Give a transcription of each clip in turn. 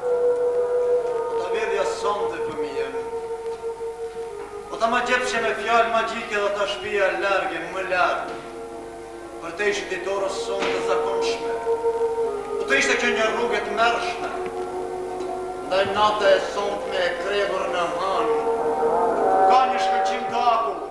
Po ta merrja sonte fëmijën. Po ta magjepsja me fjalë magjike dhe ta shpija larg e më larg. Përtej shëtitores sonë të zakonshme. Do të ishte kjo një rrugë e tmerrshme. Ndaj nata e sontme e kredhur në hënë. Ka një shkëlqim të akullt.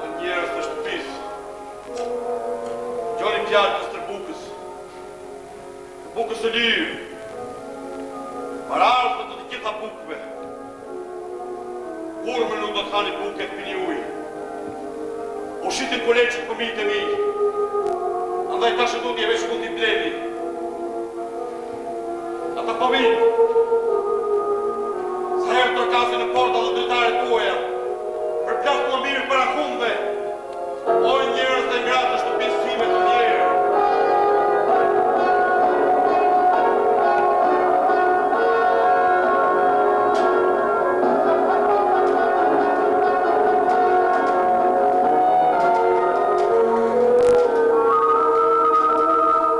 O njerëz të shtëpisë, dëgjoni fjalët e stërbukës, të bukës së lirë, paraardhëse të të gjitha bukëve. Kurrë më nuk do të hani bukë e pini ujë. U shitën kuleçët fëmijët e mi, andaj tash e tutje veç mund t'i bleni. Ata po vijnë. Sa herë trokasin në portat dhe dritaret tuaja, përplasni më mirë para hundëve, o njerëz dhe gra të shtëpisë sime të mjerë.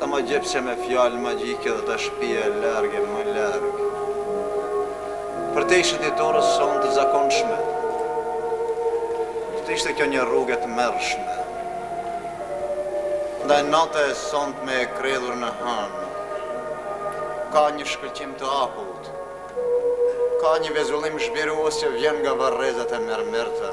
Ta magjepsja me fjalë magjike dhe ta shpija larg e më larg. Përtej shëtitores sonë të zakonshme, do të ishte kjo një rrugë e tmerrshme. Ndaj nata e sontme e kredhur në hënë, ka një shkëlqim të akullt, ka një vezullim zhbirues që vjen nga varrezat e mermerta.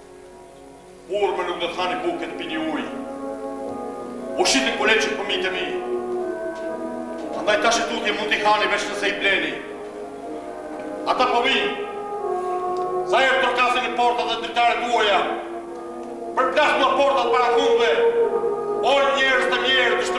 Kurrë më nuk do të hani bukë e të pini ujë. U shitën kuleçët fëmijët e mi. Andaj tash e tutje mund t'i hani veç nëse i bleni. Ata po vijnë. Sa herë trokasin në portat dhe dritaret tuaja. Përplasni portat para hundëve. Ore njerëz të mjerë të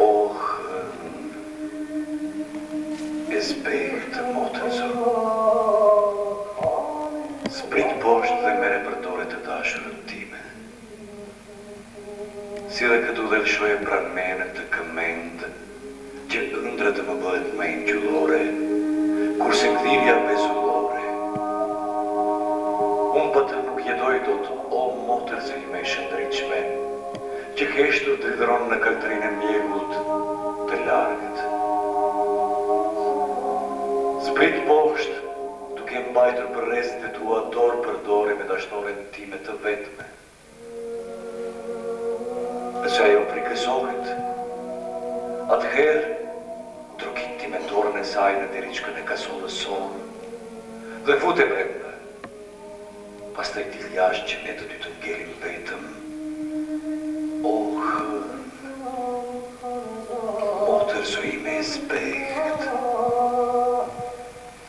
Oh hënë e zbehtë motërzo Zbrit poshtë dhe merre për dore të dashurën time Sille këtu dhe lëshoje pranë mene të këmendë Që ëndrra të më bëhet më engjëllore Kurse gdhirja vezullore Unë pa të nuk jetoj dot O motërza ime e shëndritshme Që heshtur dridhëron në kaltërinë e mjegullt Të largët Zbrit poshtë Duke e mbajtur për rrezet e tua dorë për dore Me dashnoren time të vetme. Nëse ajo frikësohet, atëherë trokiti me dorën e saj në deriçkën e kasollës sonë dhe fute brenda. Pastaj dil jashtë që ne të dy të ngelim vetëm. O hënë! Motër, zonja ime e zbehtë!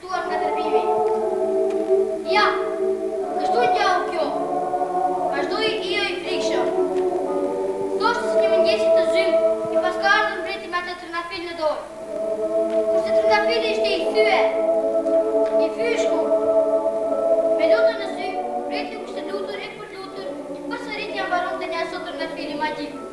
Thuash nga dërbimi. Ja! Kështu ngjau kjo! Vazhdoi Ai i frikshëm. Thoshte se një mëngjesi të zymtë i paska ardhur mbreti me atë trëndafil në dorë. Kurse trëndafili ishte i thyer. I fishkur. Me lot në sy, mbreti iu kishte lutur e përlutur që përsëri t'ia mbaronte një aso trëndafili magjik.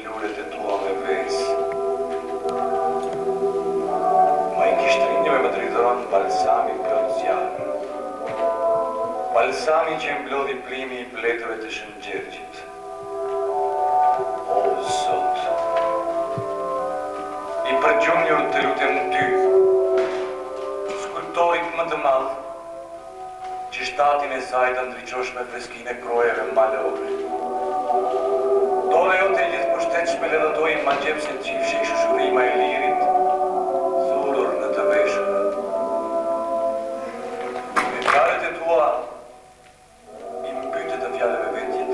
Lulet e tua me vezë Majë gishtërinjve më dridhon balzami plot zjarri Balzami qe mblodhi primi i bletëve të Shën Gjergjit O Zot I përgjunjur të lutem ty Skulptorit më të madh që shtatin e saj ta ndriçosh me freskinë e krojeve malore. Dora jote e gjithëpushtetshme le t'i thojë magjepsësit që i fshihej shushurima e lirit thurur në të veshura. Mëkatet e tua i mbyte të fjalëve vetjet,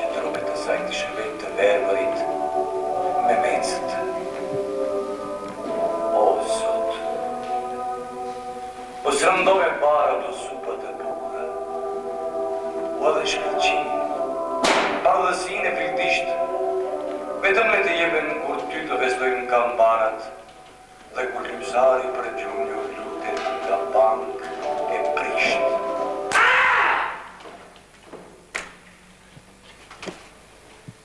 që trupit të saj t'i shërbejnë të verbërit memecët. O Zot! O zëndon e parë ato supat e bukura. Ua dhe shkëlqimin, bardhësinë e fildishtë, vetëm le të jepen kur ty të festojnë kampanat dhe kur lypsari përgjunjur lutet nga banka e priftit. Aaaa!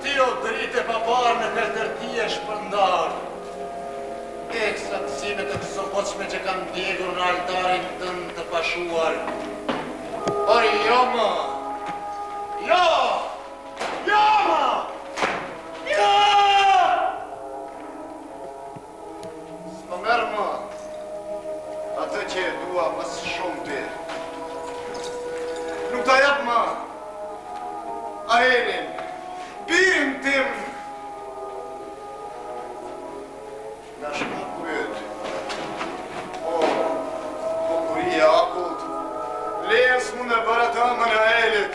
Ti o dritë e paparë në Pester ti e shpërndarë, teksa gëzimet e kësobotshme qenkan djegur në altarin tënd të pashuar, por jo më, jo, jo më, jo! S'ma merr më atë që e dua më së shumti. Nuk ta jap më Aerin, birin tim. Nga shkove, o, bukuri e akullt, lejës mu me bërë të më në aerit,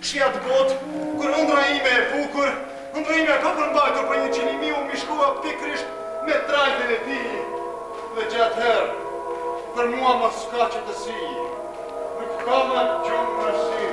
Që atë botë, kur ëndrra ime e bukur, ëndrra ime e papërmbajtur për një gjinim u mishërua pikërisht me trajtën e tij, dhe që atëherë, për mua më s'ka qetësi, nuk ka më gjumë në sy.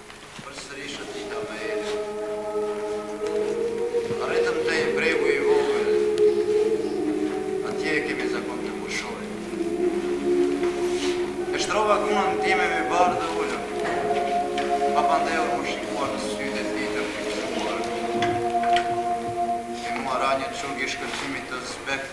Përsëri shëtitja më e lehtë. Arritëm te bregu i vogël. Atje e kemi zakon të pushojmë. E shtrova gunën time mbi bar dhe u ulëm. Papandehur më shikoi me sytë e tij të frikësuar. Te mua ra një çurg i shkëlqimit të zbehtë.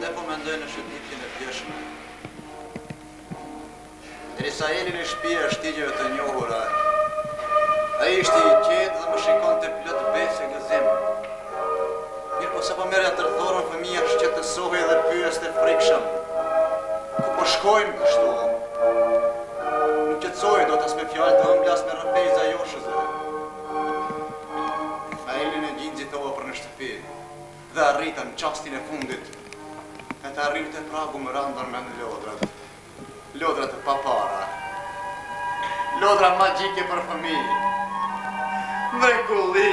Dhe po mendoj në shëtitjen e vjeshme. Derisa ecnim nëpër shtigjeve të njohura, ai ishte i qetë dhe më shikonte plot besë e gëzim. Mirëpo sapo merrja tërthorën, fëmija shqetësohej dhe pyeste frikshëm. Ku po shkojmë kështu? Nuk qetësohej dot as me fjalë të ëmbla, as me rrëfejza joshëse. Fare lehtë e nxitova për në shtëpi. dhe atëherë në çastin e fundit, tek arrinim te pragu më ranë ndërmend lodrat lodra të papara lodra magjike për fëmijë mrekulli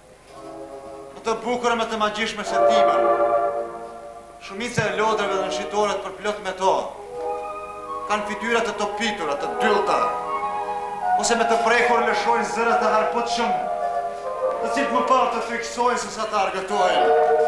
Më të bukura më të magjishme se dimër. Shumica e lodrave dhe në shitoret përplot me to kanë fytyra të topitura, të dyllta, ose me të prekur lëshojnë zëra të harbutshëm, të cilët më parë të frikësojnë sesa të argëtojnë.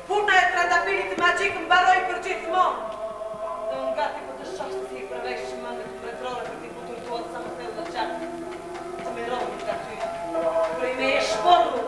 Puna e trandafilit magjik mbaroi përgjithmonë! Dhe unë gati po të shoh se si i prodhej shëmëndët mbretërore për t'i futur duart sa më thellë në xhep, tmerrohem nga ti, prej meje shporru!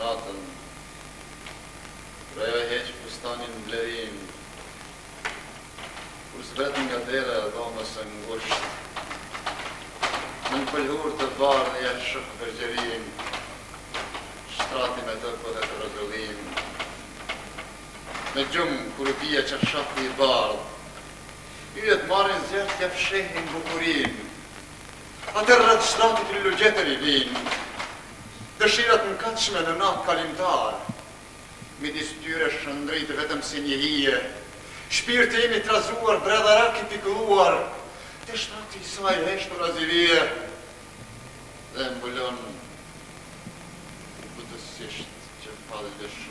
Natën Reja heq fustanin blerim Kur zbret nga dera e dhomës së ngushtë, nën pëlhurë të bardhë ia shoh vergjerinë, shtrati me të bëhet rrëzëllim. Në gjumë, kur bie çarshafi i bardhë, yjet marrin zjarr t'ia fshehin bukurinë. Atëherë rreth shtratit lugetërit vijnë, dëshirat mëkatshme në natë kalimtare. midis tyre shndrit vetëm si një hije, shpirti im i trazuar, bredharak i pikëlluar, te shtati i saj heshtur zë vjen, dhe e mbulon butësisht që fare zhveshur.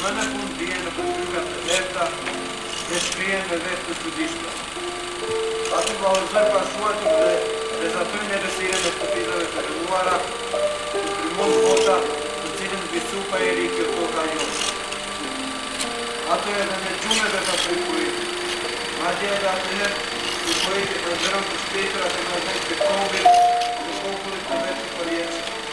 Më në fund bien në përgjykat e lehta dhe shkrihen me vehë të çuditshme. Pasi vallëzojnë pashuajtur dhe rrezatojnë errësirën e kufizave të rrënuara, u frymon bota të cilën mbi supe e ngre kjo toka jonë. Atë edhe me gjumë e përqafoi poeti. Madje edhe atëherë kur poeti ëndërron të shpejtura të nga dhembjet e kombit dhe popullit të vet të përjetshëm.